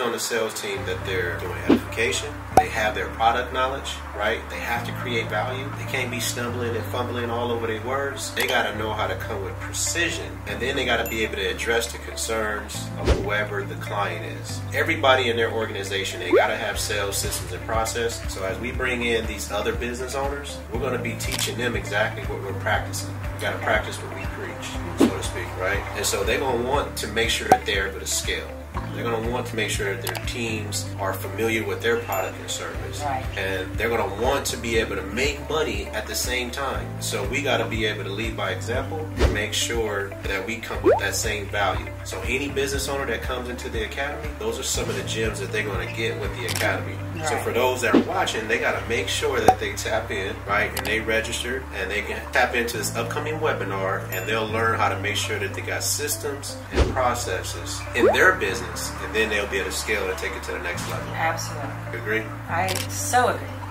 on the sales team that they're doing edification. They have their product knowledge, right? They have to create value. They can't be stumbling and fumbling all over their words. They got to know how to come with precision, and then they got to be able to address the concerns of whoever the client is. Everybody in their organization, they got to have sales systems and process. So as we bring in these other business owners, we're going to be teaching them exactly what we're practicing. We got to practice what we preach, so to speak, right? And so they're going to want to make sure that they're able to scale. They're going to want to make sure that their teams are familiar with their product and service. Right. And they're going to want to be able to make money at the same time. So we got to be able to lead by example and make sure that we come with that same value. So any business owner that comes into the academy, those are some of the gems that they're going to get with the academy. So for those that are watching, they got to make sure that they tap in, right? And they register and they can tap into this upcoming webinar and they'll learn how to make sure that they got systems and processes in their business and then they'll be able to scale and take it to the next level. Absolutely. You agree? I so agree.